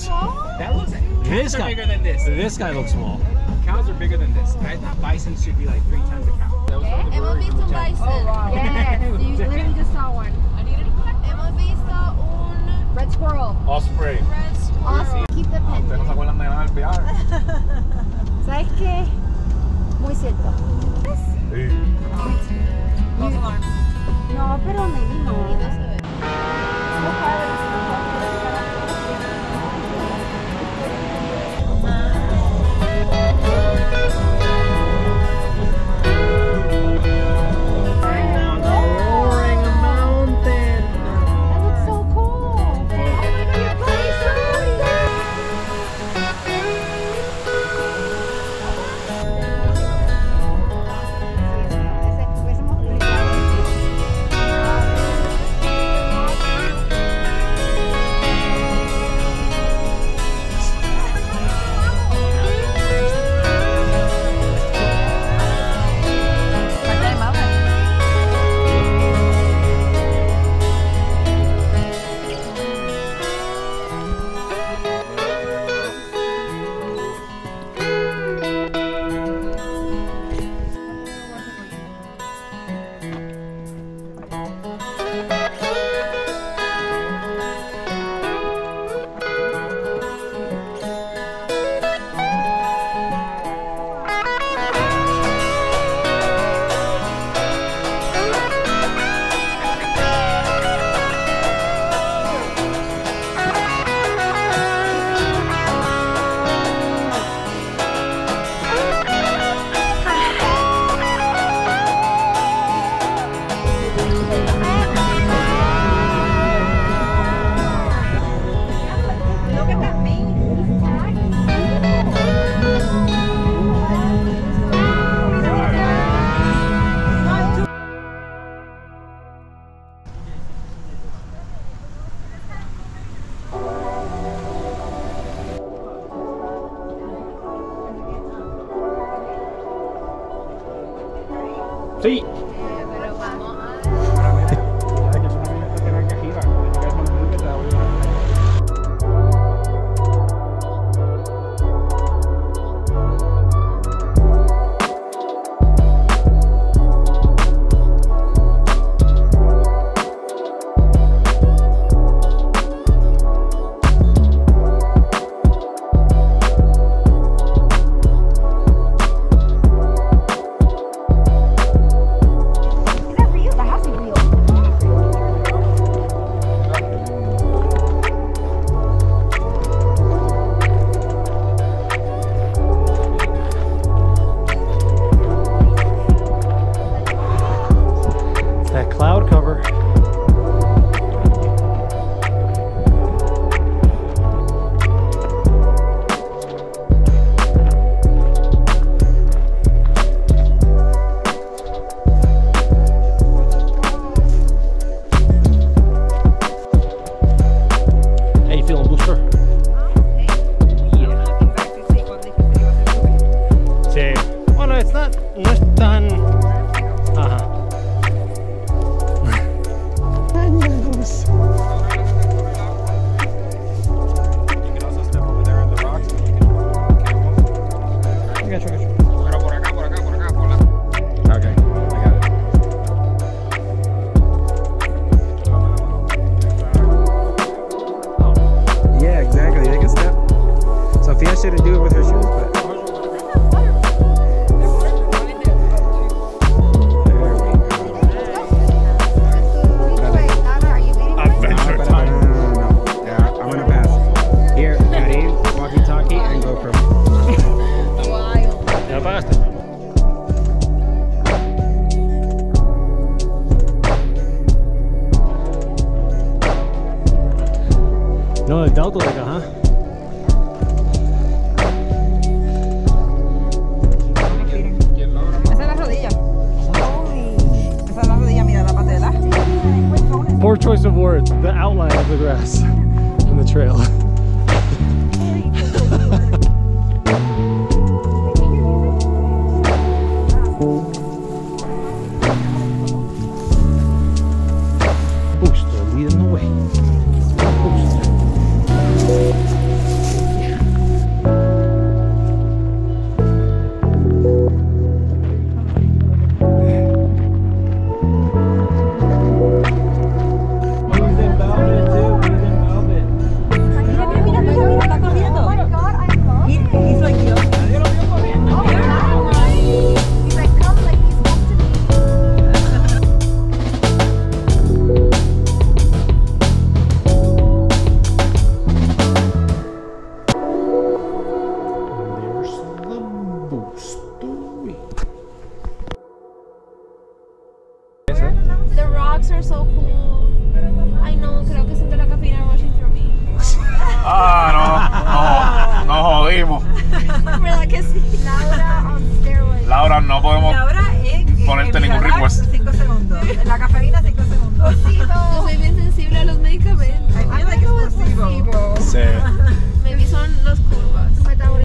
This Cows are guy, bigger than this. this guy looks small. Cows are bigger than this. I thought bison should be like three times a cow. That was one of the Hemos breweries visto in un the town. bison. Oh, yes, you literally just saw one. Hemos visto un Red squirrel. Osprey. red squirrel. Awesome. Keep the pen. Ustedes no se acuerdan de nada del viaje. ¿Sabes qué? Muy cierto. Sí. Sí. Pero no ¿ah? parte. Poor choice of words. The outline of the grass and the trail. Ponerte ningún request. 5 segundos. La cafeína 5